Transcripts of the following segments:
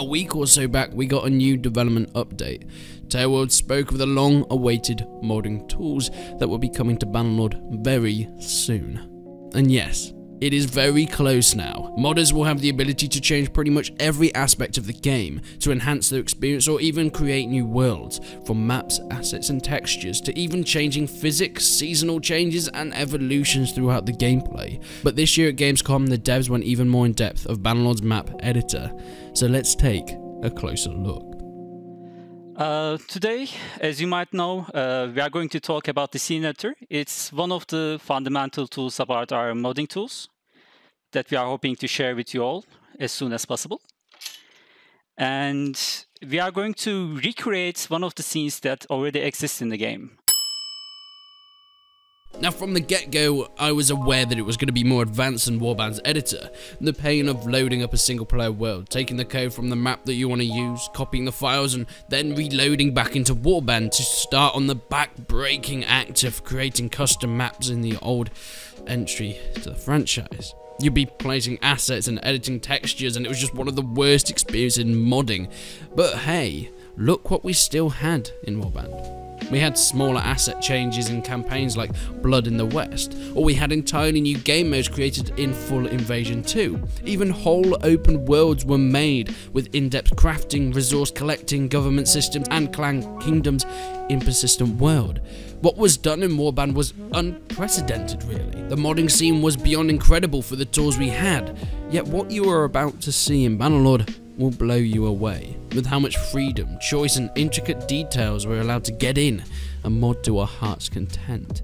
A week or so back, we got a new development update. TaleWorld spoke of the long awaited modding tools that will be coming to Bannerlord very soon. And yes, it is very close now. Modders will have the ability to change pretty much every aspect of the game to enhance their experience or even create new worlds, from maps, assets and textures to even changing physics, seasonal changes and evolutions throughout the gameplay. But this year at Gamescom the devs went even more in depth of Bannerlord's map editor, so let's take a closer look. Uh, today, as you might know, uh, we are going to talk about the scene editor. It's one of the fundamental tools about our modding tools that we are hoping to share with you all as soon as possible. And we are going to recreate one of the scenes that already exists in the game. Now from the get-go, I was aware that it was going to be more advanced than Warband's editor. The pain of loading up a single-player world, taking the code from the map that you want to use, copying the files, and then reloading back into Warband to start on the back-breaking act of creating custom maps in the old entry to the franchise. You'd be placing assets and editing textures, and it was just one of the worst experiences in modding. But hey, look what we still had in Warband. We had smaller asset changes in campaigns like Blood in the West, or we had entirely new game modes created in Full Invasion 2. Even whole open worlds were made with in-depth crafting, resource collecting, government systems, and clan kingdoms in Persistent World. What was done in Warband was unprecedented, really. The modding scene was beyond incredible for the tools we had, yet what you are about to see in Bannerlord will blow you away with how much freedom, choice, and intricate details we're allowed to get in and mod to our heart's content.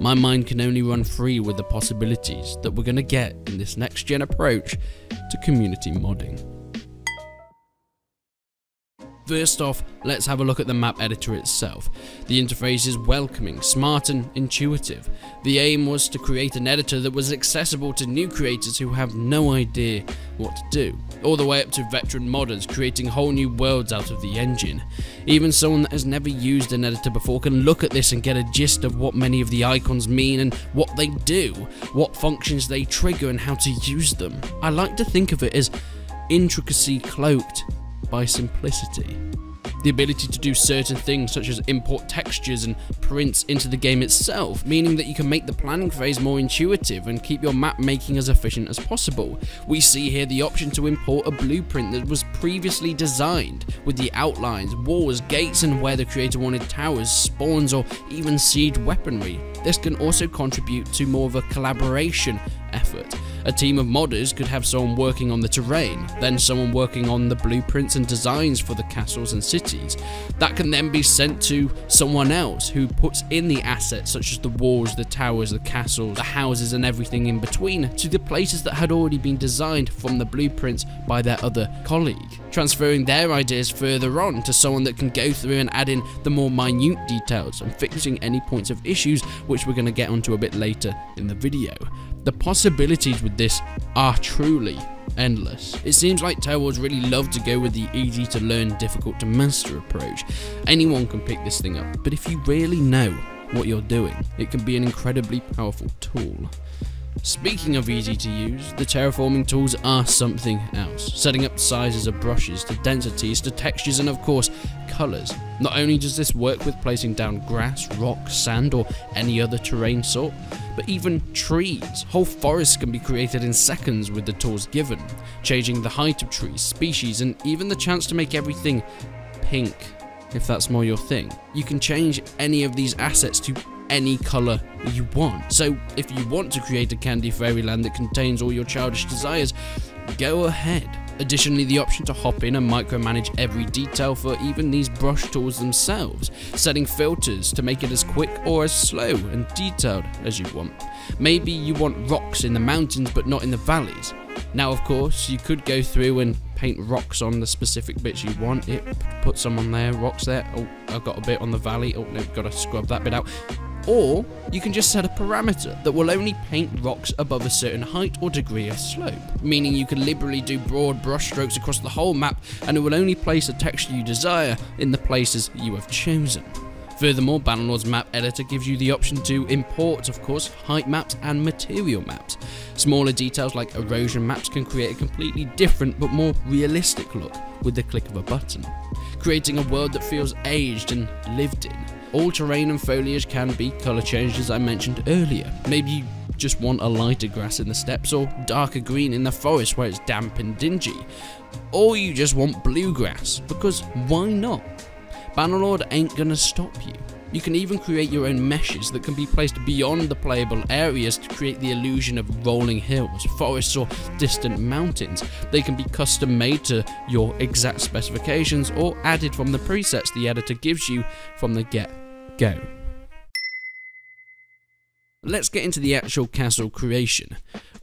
My mind can only run free with the possibilities that we're going to get in this next gen approach to community modding. First off, let's have a look at the map editor itself. The interface is welcoming, smart and intuitive. The aim was to create an editor that was accessible to new creators who have no idea what to do, all the way up to veteran modders creating whole new worlds out of the engine. Even someone that has never used an editor before can look at this and get a gist of what many of the icons mean and what they do, what functions they trigger and how to use them. I like to think of it as intricacy cloaked by simplicity. The ability to do certain things such as import textures and prints into the game itself, meaning that you can make the planning phase more intuitive and keep your map making as efficient as possible. We see here the option to import a blueprint that was previously designed, with the outlines, walls, gates and where the creator wanted towers, spawns or even siege weaponry. This can also contribute to more of a collaboration effort. A team of modders could have someone working on the terrain, then someone working on the blueprints and designs for the castles and cities. That can then be sent to someone else who puts in the assets such as the walls, the towers, the castles, the houses and everything in between to the places that had already been designed from the blueprints by their other colleague, transferring their ideas further on to someone that can go through and add in the more minute details and fixing any points of issues which we're going to get onto a bit later in the video. The possibilities with this are truly endless. It seems like TaleWorlds really love to go with the easy to learn, difficult to master approach. Anyone can pick this thing up, but if you really know what you're doing, it can be an incredibly powerful tool. Speaking of easy to use, the terraforming tools are something else, setting up sizes of brushes to densities to textures and of course colours. Not only does this work with placing down grass, rock, sand or any other terrain sort, but even trees. Whole forests can be created in seconds with the tools given, changing the height of trees, species and even the chance to make everything pink if that's more your thing. You can change any of these assets to any colour you want. So if you want to create a candy fairyland that contains all your childish desires, go ahead. Additionally, the option to hop in and micromanage every detail for even these brush tools themselves, setting filters to make it as quick or as slow and detailed as you want. Maybe you want rocks in the mountains but not in the valleys. Now, of course, you could go through and paint rocks on the specific bits you want. It put some on there, rocks there. Oh, I've got a bit on the valley. Oh, no, got to scrub that bit out. Or you can just set a parameter that will only paint rocks above a certain height or degree of slope, meaning you can liberally do broad brushstrokes across the whole map and it will only place the texture you desire in the places you have chosen. Furthermore, Bannerlord's map editor gives you the option to import, of course, height maps and material maps. Smaller details like erosion maps can create a completely different but more realistic look with the click of a button, creating a world that feels aged and lived in. All terrain and foliage can be colour changed as I mentioned earlier. Maybe you just want a lighter grass in the steppes or darker green in the forest where it's damp and dingy. Or you just want bluegrass, because why not? Bannerlord ain't gonna stop you. You can even create your own meshes that can be placed beyond the playable areas to create the illusion of rolling hills, forests or distant mountains. They can be custom made to your exact specifications or added from the presets the editor gives you from the get-go. Let's get into the actual castle creation.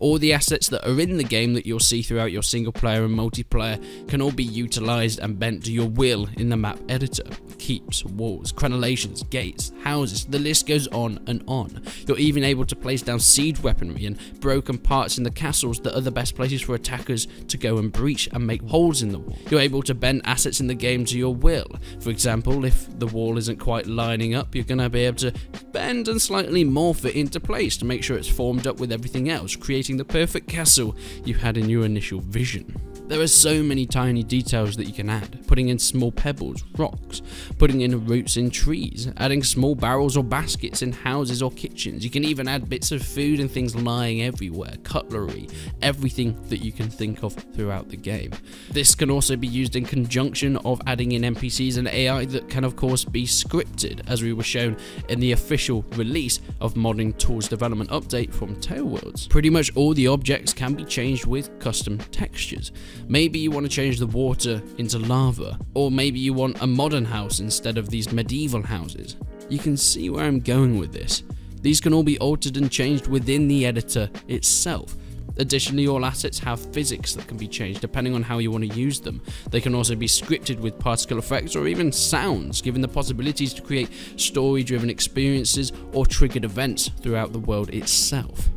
All the assets that are in the game that you'll see throughout your single player and multiplayer can all be utilised and bent to your will in the map editor. Keeps, walls, crenellations, gates, houses, the list goes on and on. You're even able to place down siege weaponry and broken parts in the castles that are the best places for attackers to go and breach and make holes in the wall. You're able to bend assets in the game to your will. For example, if the wall isn't quite lining up, you're going to be able to bend and slightly morph it into place to make sure it's formed up with everything else, creating the perfect castle you had in your initial vision. There are so many tiny details that you can add, putting in small pebbles, rocks, putting in roots in trees, adding small barrels or baskets in houses or kitchens. You can even add bits of food and things lying everywhere, cutlery, everything that you can think of throughout the game. This can also be used in conjunction of adding in NPCs and AI that can of course be scripted, as we were shown in the official release of Modding Tools Development Update from TaleWorlds. Pretty much all the objects can be changed with custom textures. Maybe you want to change the water into lava, or maybe you want a modern house instead of these medieval houses. You can see where I'm going with this. These can all be altered and changed within the editor itself. Additionally, all assets have physics that can be changed depending on how you want to use them. They can also be scripted with particle effects or even sounds, giving the possibilities to create story driven experiences or triggered events throughout the world itself.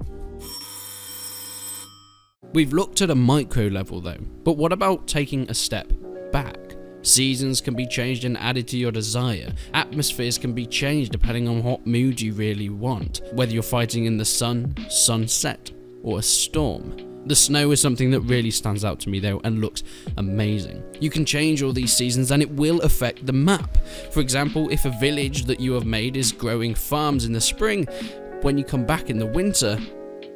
We've looked at a micro level though, but what about taking a step back? Seasons can be changed and added to your desire. Atmospheres can be changed depending on what mood you really want, whether you're fighting in the sun, sunset, or a storm. The snow is something that really stands out to me though and looks amazing. You can change all these seasons and it will affect the map. For example, if a village that you have made is growing farms in the spring, when you come back in the winter,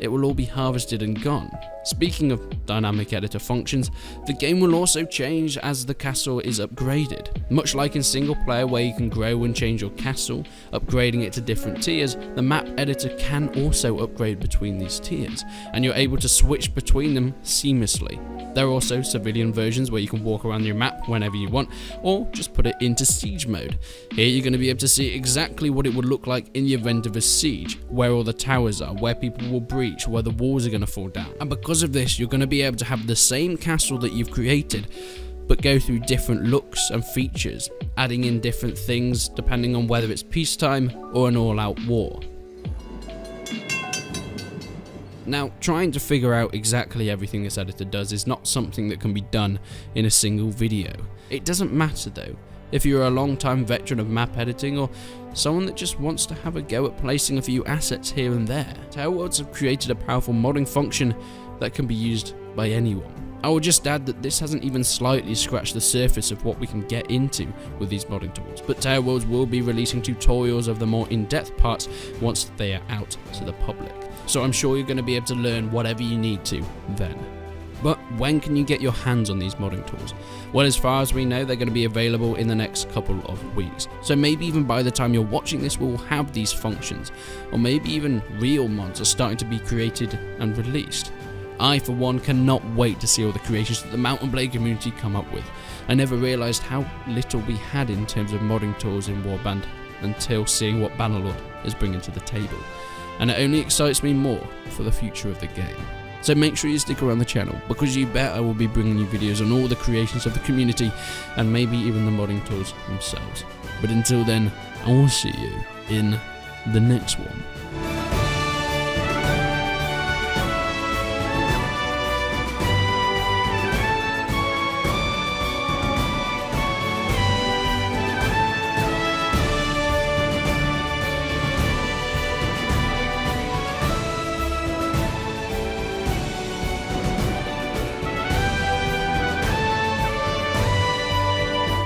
it will all be harvested and gone. Speaking of dynamic editor functions, the game will also change as the castle is upgraded. Much like in single player where you can grow and change your castle, upgrading it to different tiers, the map editor can also upgrade between these tiers, and you're able to switch between them seamlessly. There are also civilian versions where you can walk around your map whenever you want, or just put it into siege mode. Here you're going to be able to see exactly what it would look like in the event of a siege, where all the towers are, where people will where the walls are going to fall down. And because of this, you're going to be able to have the same castle that you've created, but go through different looks and features, adding in different things depending on whether it's peacetime or an all-out war. Now, trying to figure out exactly everything this editor does is not something that can be done in a single video. It doesn't matter though, if you're a long-time veteran of map editing or someone that just wants to have a go at placing a few assets here and there. TaleWorlds have created a powerful modding function that can be used by anyone. I will just add that this hasn't even slightly scratched the surface of what we can get into with these modding tools, but TaleWorlds will be releasing tutorials of the more in-depth parts once they are out to the public so I'm sure you're going to be able to learn whatever you need to then. When can you get your hands on these modding tools? Well, as far as we know, they're going to be available in the next couple of weeks. So maybe even by the time you're watching this, we'll have these functions. Or maybe even real mods are starting to be created and released. I, for one, cannot wait to see all the creations that the Mount and Blade community come up with. I never realised how little we had in terms of modding tools in Warband until seeing what Bannerlord is bringing to the table and it only excites me more for the future of the game. So make sure you stick around the channel, because you bet I will be bringing you videos on all the creations of the community, and maybe even the modding tools themselves. But until then, I will see you in the next one.